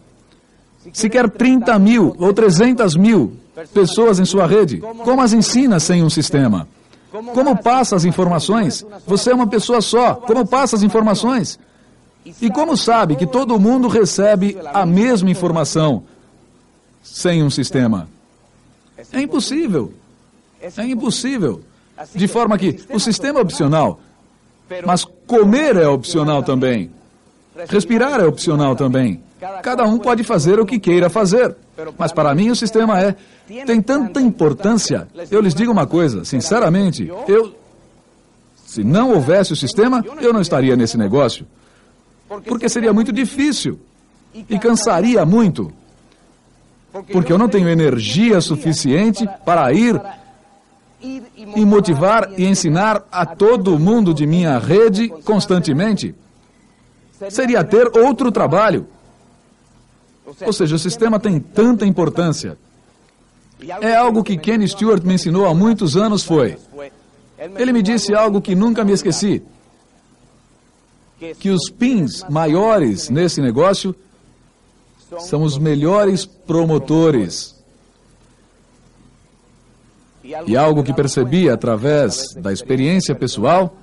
Se quer 30 mil ou 300 mil pessoas em sua rede, como as ensina sem um sistema? Como passa as informações? Você é uma pessoa só. Como passa as informações? E como sabe que todo mundo recebe a mesma informação? Sem um sistema. É impossível. É impossível. De forma que o sistema é opcional, mas comer é opcional também. Respirar é opcional também. Cada um pode fazer o que queira fazer. Mas para mim o sistema é tem tanta importância. Eu lhes digo uma coisa, sinceramente, eu se não houvesse o sistema, eu não estaria nesse negócio. Porque seria muito difícil e cansaria muito porque eu não tenho energia suficiente para ir e motivar e ensinar a todo mundo de minha rede constantemente. Seria ter outro trabalho. Ou seja, o sistema tem tanta importância. É algo que Ken Stewart me ensinou há muitos anos foi. Ele me disse algo que nunca me esqueci. Que os pins maiores nesse negócio são os melhores promotores. E algo que percebi através da experiência pessoal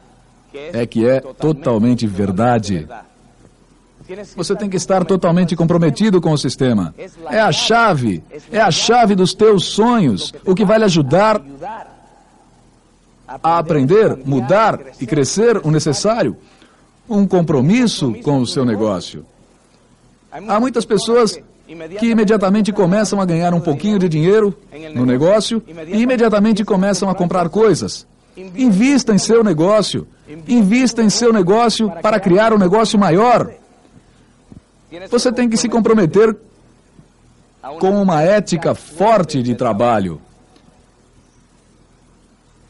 é que é totalmente verdade. Você tem que estar totalmente comprometido com o sistema. É a chave, é a chave dos teus sonhos, o que vai lhe ajudar a aprender, mudar e crescer o necessário. Um compromisso com o seu negócio. Há muitas pessoas que imediatamente começam a ganhar um pouquinho de dinheiro no negócio e imediatamente começam a comprar coisas. Invista em seu negócio. Invista em seu negócio para criar um negócio maior. Você tem que se comprometer com uma ética forte de trabalho.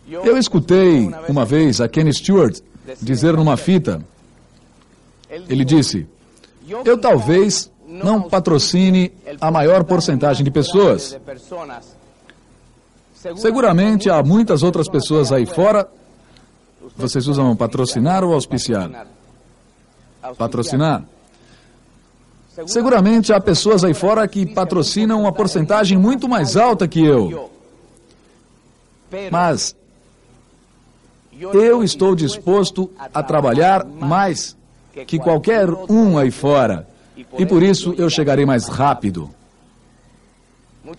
Eu escutei uma vez a Kenny Stewart dizer numa fita, ele disse, eu talvez não patrocine a maior porcentagem de pessoas. Seguramente há muitas outras pessoas aí fora. Vocês usam patrocinar ou auspiciar? Patrocinar. Seguramente há pessoas aí fora que patrocinam uma porcentagem muito mais alta que eu. Mas eu estou disposto a trabalhar mais que qualquer um aí fora. E por isso eu chegarei mais rápido.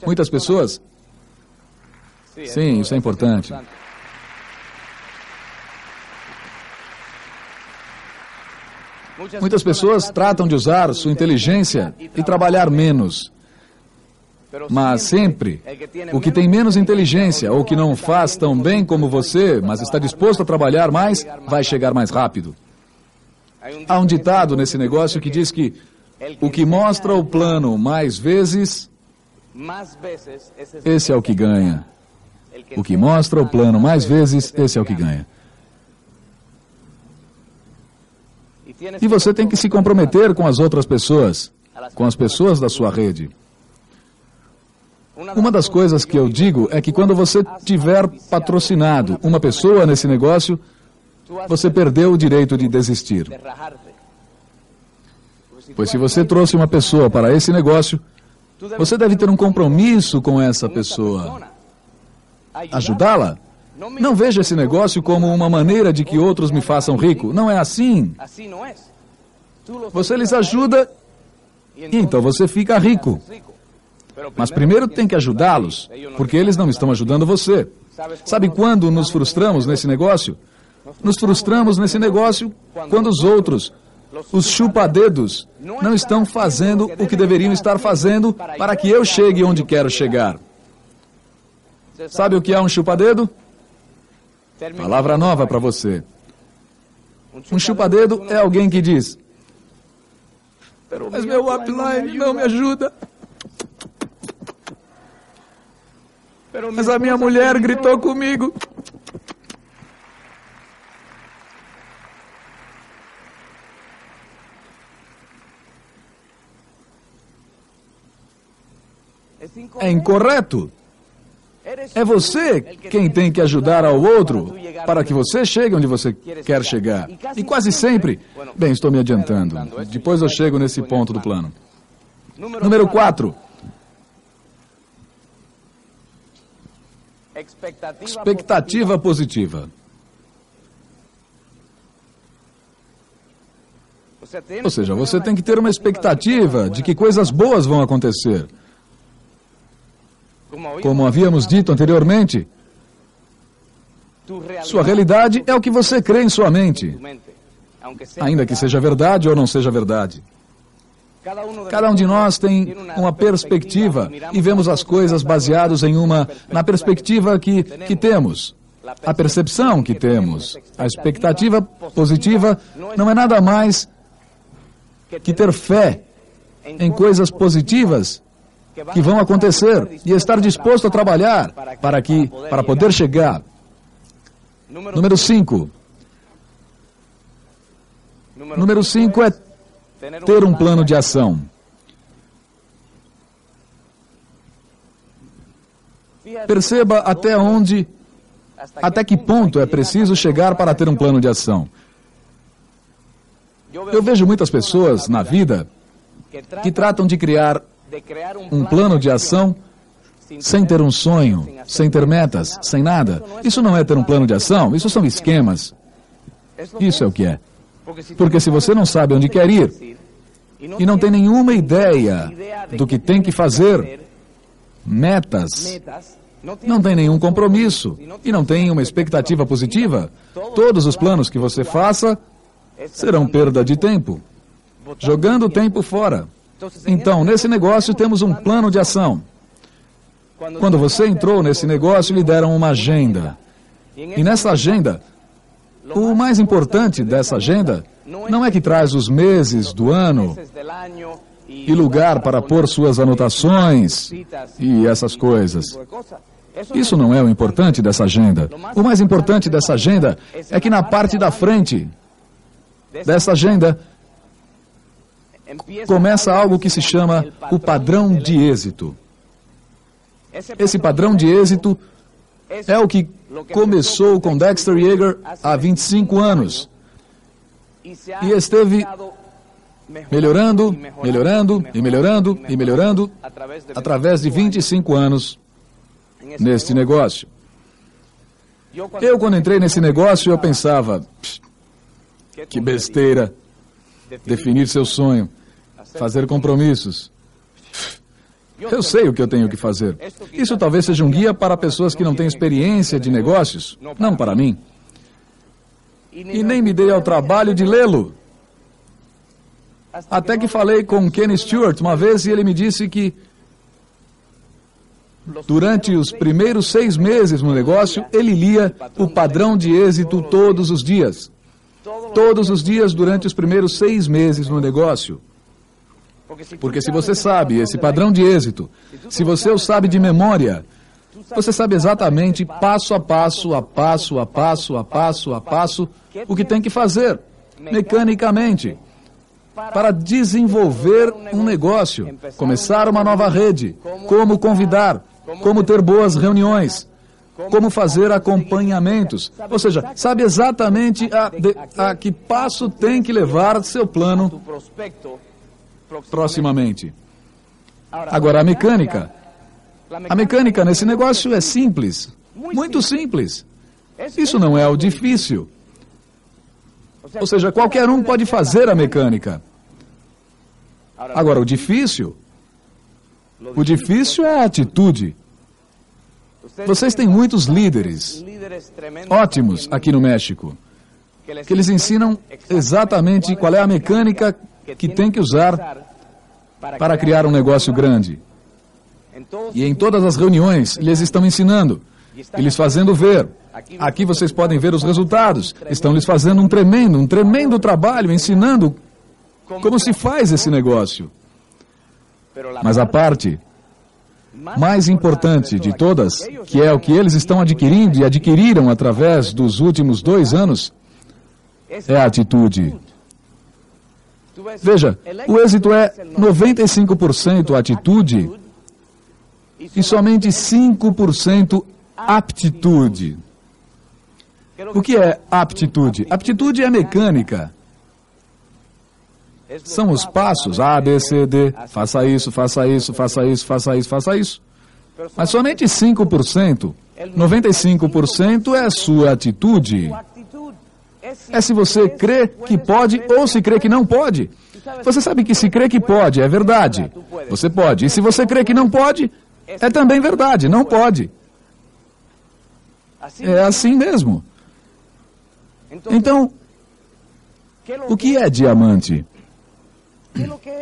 Muitas pessoas. Sim, isso é importante. Muitas pessoas tratam de usar sua inteligência e trabalhar menos. Mas sempre, o que tem menos inteligência ou que não faz tão bem como você, mas está disposto a trabalhar mais, vai chegar mais rápido. Há um ditado nesse negócio que diz que o que mostra o plano mais vezes, esse é o que ganha. O que mostra o plano mais vezes, esse é o que ganha. E você tem que se comprometer com as outras pessoas, com as pessoas da sua rede. Uma das coisas que eu digo é que quando você tiver patrocinado uma pessoa nesse negócio, você perdeu o direito de desistir. Pois se você trouxe uma pessoa para esse negócio, você deve ter um compromisso com essa pessoa. Ajudá-la. Não veja esse negócio como uma maneira de que outros me façam rico. Não é assim. Você lhes ajuda e então você fica rico. Mas primeiro tem que ajudá-los, porque eles não estão ajudando você. Sabe quando nos frustramos nesse negócio? Nos frustramos nesse negócio quando os outros, os chupadedos, não estão fazendo o que deveriam estar fazendo para que eu chegue onde quero chegar. Sabe o que é um chupadedo? Palavra nova para você. Um chupadedo é alguém que diz: Mas meu upline não me ajuda. Mas a minha mulher gritou comigo. É incorreto. É você quem tem que ajudar ao outro para que você chegue onde você quer chegar. E quase sempre. Bem, estou me adiantando. Depois eu chego nesse ponto do plano. Número 4. Expectativa positiva. Ou seja, você tem que ter uma expectativa de que coisas boas vão acontecer. Como havíamos dito anteriormente, sua realidade é o que você crê em sua mente, ainda que seja verdade ou não seja verdade. Cada um de nós tem uma perspectiva e vemos as coisas baseados em uma na perspectiva que, que temos, a percepção que temos. A expectativa positiva não é nada mais que ter fé em coisas positivas que vão acontecer e estar disposto a trabalhar para que para poder chegar. Número 5. Número 5 é ter um plano de ação. Perceba até onde, até que ponto é preciso chegar para ter um plano de ação. Eu vejo muitas pessoas na vida que tratam de criar um plano de ação sem ter um sonho, sem ter metas, sem nada. Isso não é ter um plano de ação, isso são esquemas. Isso é o que é. Porque se você não sabe onde quer ir e não tem nenhuma ideia do que tem que fazer, metas, não tem nenhum compromisso e não tem uma expectativa positiva, todos os planos que você faça serão perda de tempo, jogando tempo fora. Então, nesse negócio temos um plano de ação. Quando você entrou nesse negócio, lhe deram uma agenda. E nessa agenda, o mais importante dessa agenda não é que traz os meses do ano e lugar para pôr suas anotações e essas coisas. Isso não é o importante dessa agenda. O mais importante dessa agenda é que na parte da frente dessa agenda começa algo que se chama o padrão de êxito. Esse padrão de êxito é o que começou com Dexter Yeager há 25 anos. e esteve melhorando, melhorando e melhorando e melhorando através de 25 anos neste negócio. Eu, quando entrei nesse negócio, eu pensava, que besteira, definir seu sonho, fazer compromissos. Eu sei o que eu tenho que fazer. Isso talvez seja um guia para pessoas que não têm experiência de negócios, não para mim. E nem me dei ao trabalho de lê-lo. Até que falei com Kenny Stewart uma vez e ele me disse que durante os primeiros seis meses no negócio, ele lia o padrão de êxito todos os dias. Todos os dias durante os primeiros seis meses no negócio. Porque se você sabe esse padrão de êxito, se você o sabe de memória, você sabe exatamente passo a passo, a passo, a passo, a passo, a passo, o que tem que fazer, mecanicamente, para desenvolver um negócio, começar uma nova rede, como convidar, como ter boas reuniões, como fazer acompanhamentos. Ou seja, sabe exatamente a, de, a que passo tem que levar seu plano proximamente. Agora, a mecânica. A mecânica nesse negócio é simples. Muito simples. Isso não é o difícil. Ou seja, qualquer um pode fazer a mecânica. Agora, o difícil. O difícil é a atitude. Vocês têm muitos líderes ótimos aqui no México, que eles ensinam exatamente qual é a mecânica que tem que usar para criar um negócio grande. E em todas as reuniões, eles estão ensinando. e lhes fazendo ver. Aqui vocês podem ver os resultados. Estão lhes fazendo um tremendo, um tremendo trabalho, ensinando como se faz esse negócio. Mas a parte mais importante de todas, que é o que eles estão adquirindo e adquiriram através dos últimos dois anos, é a atitude. Veja, o êxito é 95% atitude e somente 5% aptitude. O que é aptitude? Aptitude é mecânica. São os passos A, B, C, D. Faça isso, faça isso, faça isso, faça isso, faça isso. Mas somente 5%, 95% é a sua atitude. É se você crê que pode ou se crê que não pode. Você sabe que se crê que pode, é verdade. Você pode. E se você crê que não pode, é também verdade, não pode. É assim mesmo. Então, o que é diamante?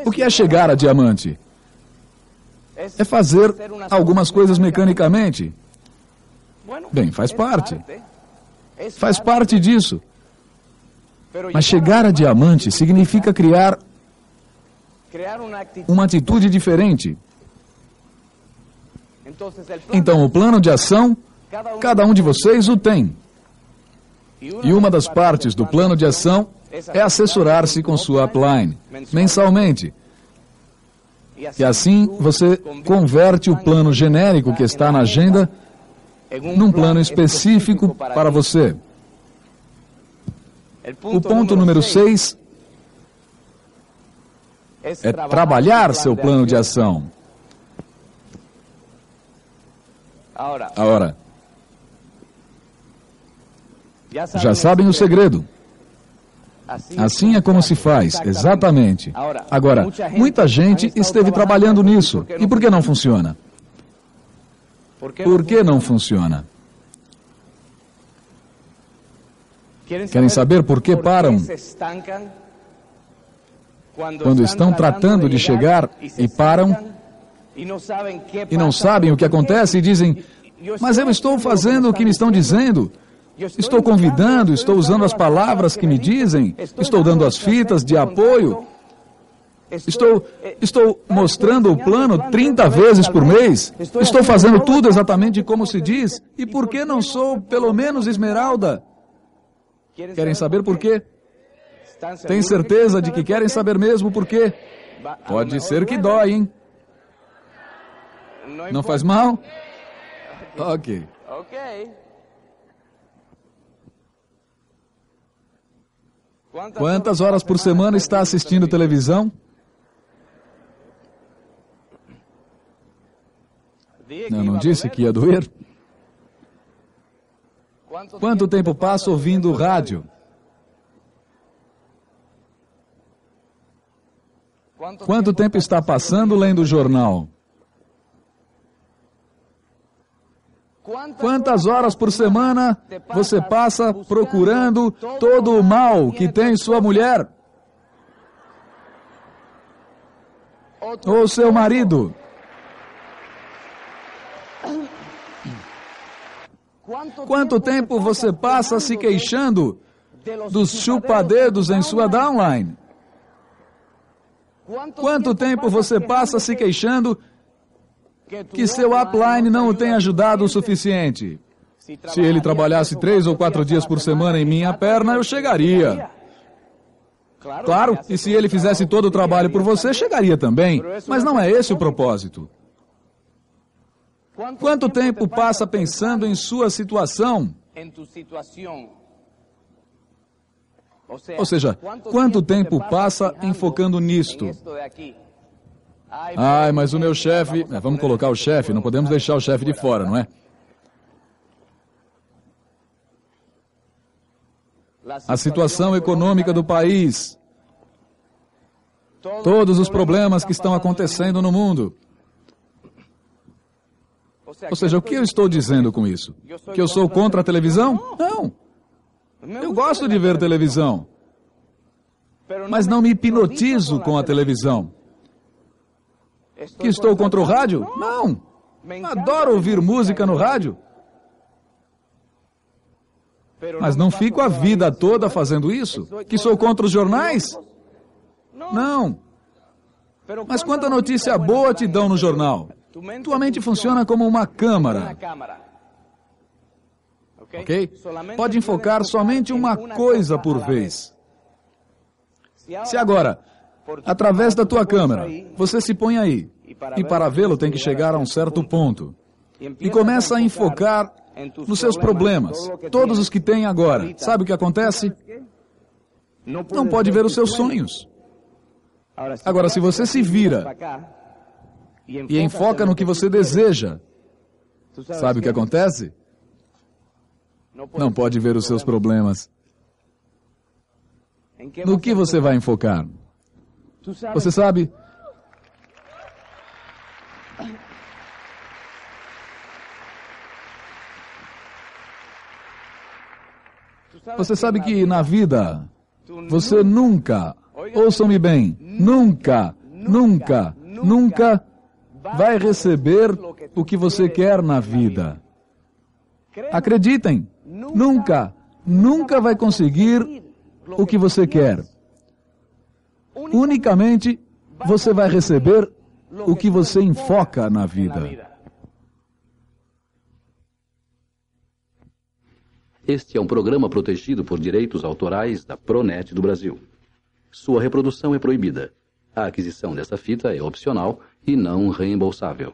O que é chegar a diamante? É fazer algumas coisas mecanicamente. Bem, faz parte. Faz parte disso. Mas chegar a diamante significa criar uma atitude diferente. Então, o plano de ação, cada um de vocês o tem. E uma das partes do plano de ação é assessorar-se com sua upline, mensalmente. E assim você converte o plano genérico que está na agenda num plano específico para você. O ponto número 6 é trabalhar seu plano de ação. Agora, já sabem o segredo. Assim é como se faz, exatamente. Agora, muita gente esteve trabalhando nisso. E por que não funciona? Por que não funciona? Querem saber por que param? Quando estão tratando de chegar e param e não sabem o que acontece e dizem: Mas eu estou fazendo o que me estão dizendo. Estou convidando, estou usando as palavras que me dizem, estou dando as fitas de apoio. Estou, estou mostrando o plano 30 vezes por mês. Estou fazendo tudo exatamente como se diz. E por que não sou, pelo menos, esmeralda? Querem saber por quê? Tem certeza de que querem saber mesmo por quê? Pode ser que dói, hein? Não faz mal? Ok. Quantas horas por semana está assistindo televisão? Eu não disse que ia doer? Quanto tempo passa ouvindo rádio? Quanto tempo está passando lendo jornal? Quantas horas por semana você passa procurando todo o mal que tem sua mulher? Ou seu marido? Quanto tempo você passa se queixando dos chupadedos em sua downline? Quanto tempo você passa se queixando que seu upline não o tem ajudado o suficiente? Se ele trabalhasse três ou quatro dias por semana em minha perna, eu chegaria. Claro, e se ele fizesse todo o trabalho por você, chegaria também. Mas não é esse o propósito. Quanto tempo passa pensando em sua situação? Ou seja, quanto tempo passa enfocando nisto? Ai, mas o meu chefe. É, vamos colocar o chefe, não podemos deixar o chefe de fora, não é? A situação econômica do país. Todos os problemas que estão acontecendo no mundo. Ou seja, o que eu estou dizendo com isso? Que eu sou contra a televisão? Não. Eu gosto de ver televisão. Mas não me hipnotizo com a televisão. Que estou contra o rádio? Não. Adoro ouvir música no rádio. Mas não fico a vida toda fazendo isso? Que sou contra os jornais? Não. Mas quanta notícia boa te dão no jornal? Tua mente funciona como uma câmara. Ok? Pode enfocar somente uma coisa por vez. Se agora, através da tua câmera, você se põe aí, e para vê-lo tem que chegar a um certo ponto, e começa a enfocar nos seus problemas, todos os que tem agora, sabe o que acontece? Não pode ver os seus sonhos. Agora, se você se vira e enfoca no que você deseja, sabe o que acontece? Não pode ver os seus problemas. No que você vai enfocar? Você sabe? Você sabe que na vida você nunca, ouçam-me bem, nunca, nunca, nunca vai receber o que você quer na vida. Acreditem, nunca, nunca vai conseguir o que você quer. Unicamente você vai receber o que você enfoca na vida. Este é um programa protegido por direitos autorais da Pronet do Brasil. Sua reprodução é proibida. A aquisição dessa fita é opcional e não reembolsável.